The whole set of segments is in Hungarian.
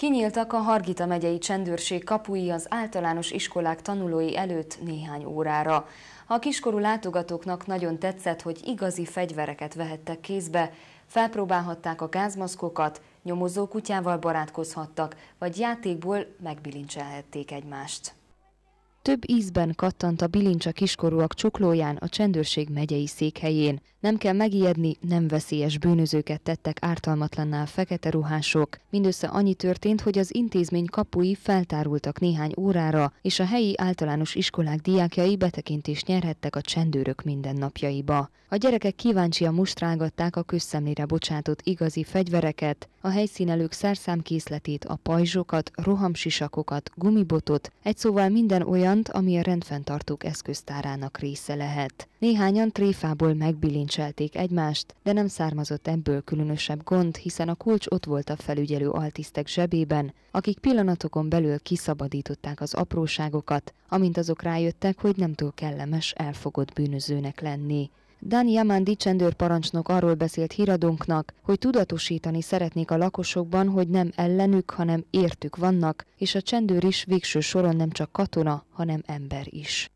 Kinyíltak a Hargita megyei csendőrség kapui az általános iskolák tanulói előtt néhány órára. A kiskorú látogatóknak nagyon tetszett, hogy igazi fegyvereket vehettek kézbe, felpróbálhatták a gázmaszkokat, nyomozó kutyával barátkozhattak, vagy játékból megbilincselhették egymást. Több ízben kattant a bilincsa kiskorúak csuklóján a csendőrség megyei székhelyén. Nem kell megijedni, nem veszélyes bűnözőket tettek ártalmatlannál fekete ruhások. Mindössze annyi történt, hogy az intézmény kapui feltárultak néhány órára, és a helyi általános iskolák diákjai betekintést nyerhettek a csendőrök mindennapjaiba. A gyerekek kíváncsian mustrálgatták a közszemlére bocsátott igazi fegyvereket, a helyszínelők szerszámkészletét, a pajzsokat, rohamsisakokat, gumibotot, egy szóval minden olyant, ami a rendfenntartók eszköztárának része lehet. Néhányan tréfából megbilincselték egymást, de nem származott ebből különösebb gond, hiszen a kulcs ott volt a felügyelő altisztek zsebében, akik pillanatokon belül kiszabadították az apróságokat, amint azok rájöttek, hogy nem túl kellemes elfogott bűnözőnek lenni. Dani Yamandi csendőrparancsnok arról beszélt híradónknak, hogy tudatosítani szeretnék a lakosokban, hogy nem ellenük, hanem értük vannak, és a csendőr is végső soron nem csak katona, hanem ember is.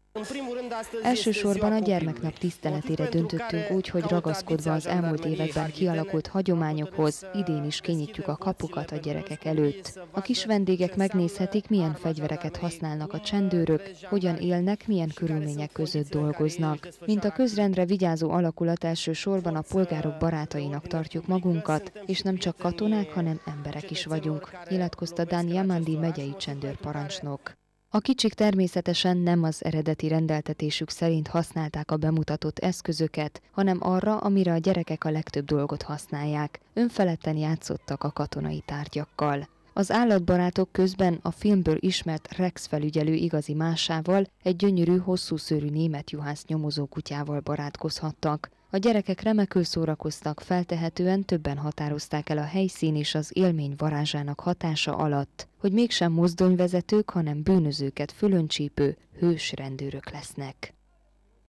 Elsősorban a gyermeknap tiszteletére döntöttünk úgy, hogy ragaszkodva az elmúlt években kialakult hagyományokhoz, idén is kinyitjuk a kapukat a gyerekek előtt. A kis vendégek megnézhetik, milyen fegyvereket használnak a csendőrök, hogyan élnek, milyen körülmények között dolgoznak. Mint a közrendre vigyázó alakulat elsősorban a polgárok barátainak tartjuk magunkat, és nem csak katonák, hanem emberek is vagyunk, nyilatkozta Dani Yamandi megyei csendőrparancsnok. A kicsik természetesen nem az eredeti rendeltetésük szerint használták a bemutatott eszközöket, hanem arra, amire a gyerekek a legtöbb dolgot használják. Önfeledten játszottak a katonai tárgyakkal. Az állatbarátok közben a filmből ismert Rex felügyelő igazi másával, egy gyönyörű, hosszú szőrű német juhász nyomozó kutyával barátkozhattak. A gyerekek remekül szórakoztak, feltehetően többen határozták el a helyszín és az élmény varázsának hatása alatt, hogy mégsem mozdonyvezetők, hanem bűnözőket fölöncsípő hős rendőrök lesznek.